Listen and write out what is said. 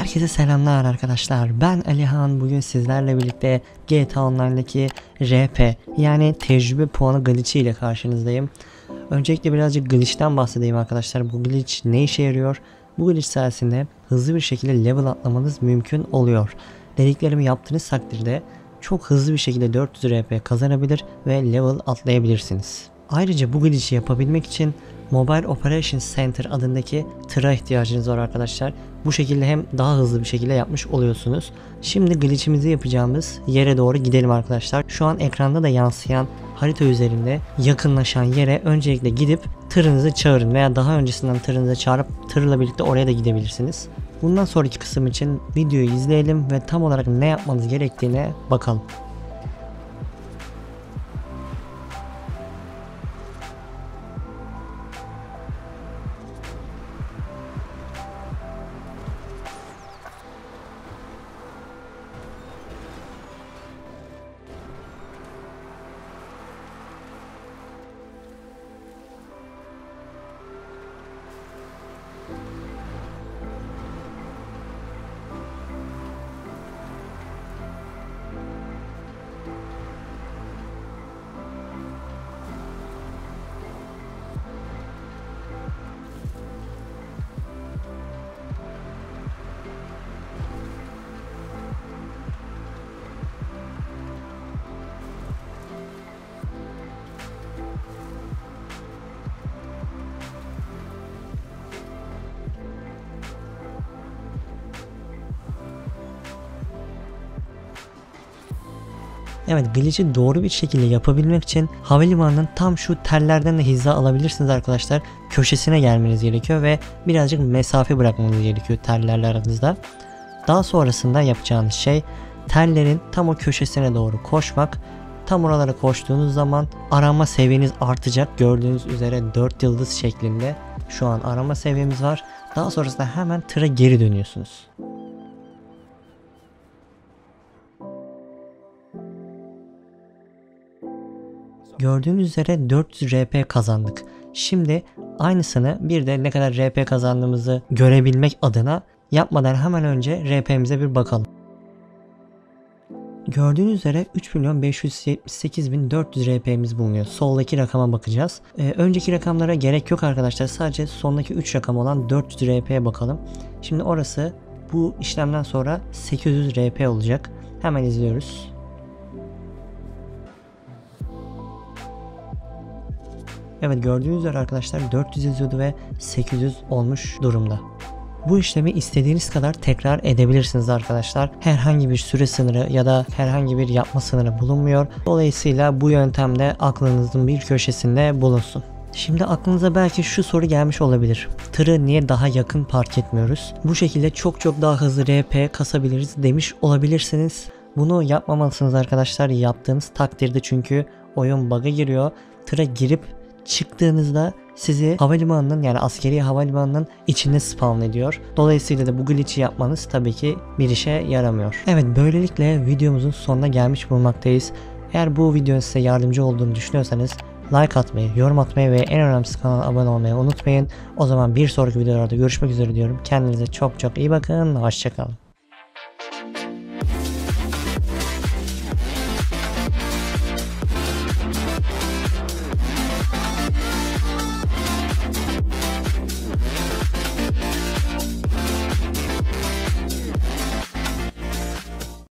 Herkese selamlar arkadaşlar. Ben Alihan. Bugün sizlerle birlikte GTA Online'daki RP yani tecrübe puanı glitchi ile karşınızdayım. Öncelikle birazcık glitch'ten bahsedeyim arkadaşlar. Bu glitch ne işe yarıyor? Bu glitch sayesinde hızlı bir şekilde level atlamanız mümkün oluyor. Dediklerimi yaptığınız takdirde çok hızlı bir şekilde 400 RP kazanabilir ve level atlayabilirsiniz. Ayrıca bu glitch'i yapabilmek için Mobile Operation Center adındaki tıra ihtiyacınız var arkadaşlar. Bu şekilde hem daha hızlı bir şekilde yapmış oluyorsunuz. Şimdi glitch'imizi yapacağımız yere doğru gidelim arkadaşlar. Şu an ekranda da yansıyan harita üzerinde yakınlaşan yere öncelikle gidip tırınızı çağırın veya daha öncesinden tırınızı çağırıp tırla birlikte oraya da gidebilirsiniz. Bundan sonraki kısım için videoyu izleyelim ve tam olarak ne yapmanız gerektiğine bakalım. Evet glitch'i doğru bir şekilde yapabilmek için havalimanının tam şu tellerden de hiza alabilirsiniz arkadaşlar. Köşesine gelmeniz gerekiyor ve birazcık mesafe bırakmanız gerekiyor tellerle aranızda. Daha sonrasında yapacağınız şey tellerin tam o köşesine doğru koşmak. Tam oralara koştuğunuz zaman arama seviyeniz artacak. Gördüğünüz üzere 4 yıldız şeklinde şu an arama seviyemiz var. Daha sonrasında hemen tıra geri dönüyorsunuz. Gördüğünüz üzere 400 RP kazandık. Şimdi aynısını bir de ne kadar RP kazandığımızı görebilmek adına yapmadan hemen önce RP'mize bir bakalım. Gördüğünüz üzere 3.578.400 RP'miz bulunuyor. Soldaki rakama bakacağız. Ee, önceki rakamlara gerek yok arkadaşlar. Sadece sondaki 3 rakam olan 400 RP'ye bakalım. Şimdi orası bu işlemden sonra 800 RP olacak. Hemen izliyoruz. Evet gördüğünüz üzere arkadaşlar 400 yazıyordu ve 800 olmuş durumda. Bu işlemi istediğiniz kadar tekrar edebilirsiniz arkadaşlar. Herhangi bir süre sınırı ya da herhangi bir yapma sınırı bulunmuyor. Dolayısıyla bu yöntemde aklınızın bir köşesinde bulunsun. Şimdi aklınıza belki şu soru gelmiş olabilir. Tırı niye daha yakın park etmiyoruz? Bu şekilde çok çok daha hızlı RP kasabiliriz demiş olabilirsiniz. Bunu yapmamalısınız arkadaşlar yaptığınız takdirde çünkü oyun bug'a giriyor. Tıra girip çıktığınızda sizi havalimanının yani askeri havalimanının içinde spawn ediyor. Dolayısıyla da bu glitch'i yapmanız tabii ki bir işe yaramıyor. Evet böylelikle videomuzun sonuna gelmiş bulunmaktayız. Eğer bu videonun size yardımcı olduğunu düşünüyorsanız like atmayı, yorum atmayı ve en önemlisi kanala abone olmayı unutmayın. O zaman bir sonraki videolarda görüşmek üzere diyorum. Kendinize çok çok iyi bakın. Hoşçakalın.